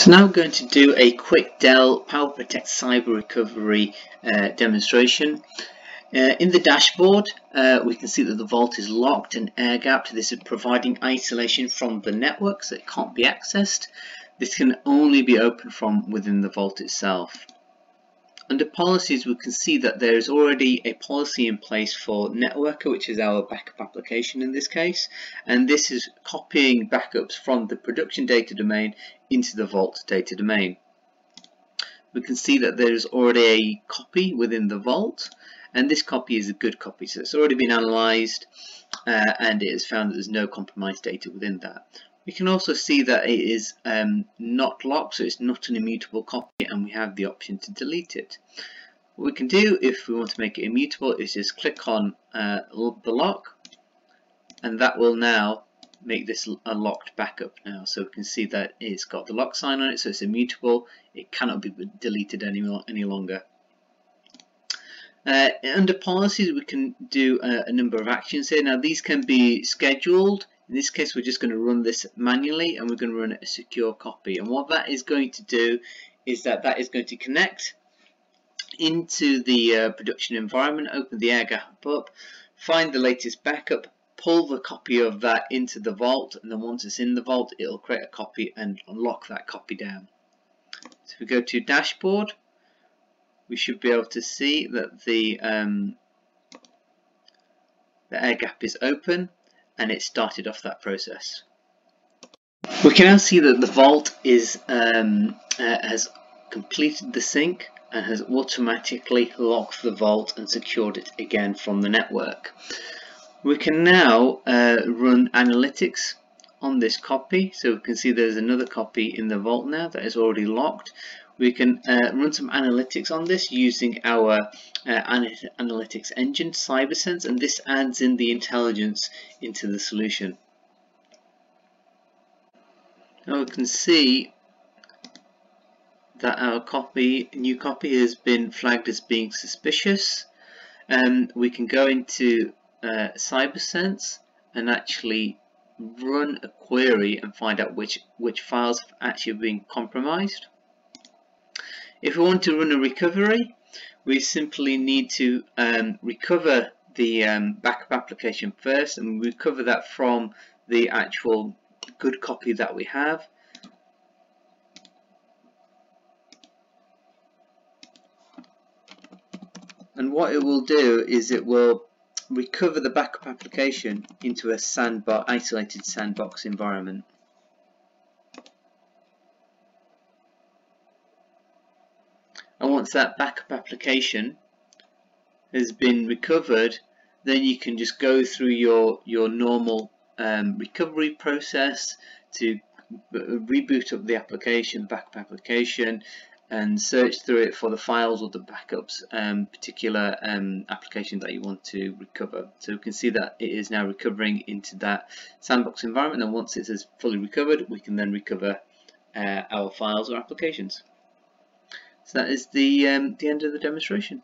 So now we're going to do a quick Dell PowerProtect Cyber Recovery uh, demonstration. Uh, in the dashboard uh, we can see that the vault is locked and air gapped. This is providing isolation from the network so it can't be accessed. This can only be opened from within the vault itself. Under policies we can see that there is already a policy in place for Networker which is our backup application in this case and this is copying backups from the production data domain into the Vault data domain. We can see that there is already a copy within the Vault and this copy is a good copy so it's already been analyzed uh, and it has found that there's no compromised data within that. We can also see that it is um, not locked, so it's not an immutable copy, and we have the option to delete it. What we can do if we want to make it immutable is just click on uh, the lock, and that will now make this a locked backup now. So we can see that it's got the lock sign on it, so it's immutable. It cannot be deleted any, any longer. Uh, under policies, we can do a, a, number of actions here. Now, these can be scheduled in this case, we're just going to run this manually and we're going to run a secure copy. And what that is going to do is that that is going to connect into the uh, production environment, open the air gap up, find the latest backup, pull the copy of that into the vault, and then once it's in the vault, it'll create a copy and lock that copy down. So if we go to dashboard, we should be able to see that the um, the air gap is open and it started off that process. We can now see that the vault is um, uh, has completed the sync and has automatically locked the vault and secured it again from the network. We can now uh, run analytics on this copy. So we can see there's another copy in the vault now that is already locked. We can uh, run some analytics on this using our uh, analytics engine CyberSense and this adds in the intelligence into the solution. Now we can see that our copy, new copy has been flagged as being suspicious. And we can go into uh, CyberSense and actually run a query and find out which which files have actually been compromised. If we want to run a recovery, we simply need to um, recover the um, backup application first and recover that from the actual good copy that we have. And what it will do is it will recover the backup application into a sandbox, isolated sandbox environment. and once that backup application has been recovered then you can just go through your your normal um, recovery process to reboot up the application backup application and search through it for the files or the backups um, particular um, application that you want to recover so we can see that it is now recovering into that sandbox environment and once it is fully recovered we can then recover uh, our files or applications so that is the, um, the end of the demonstration.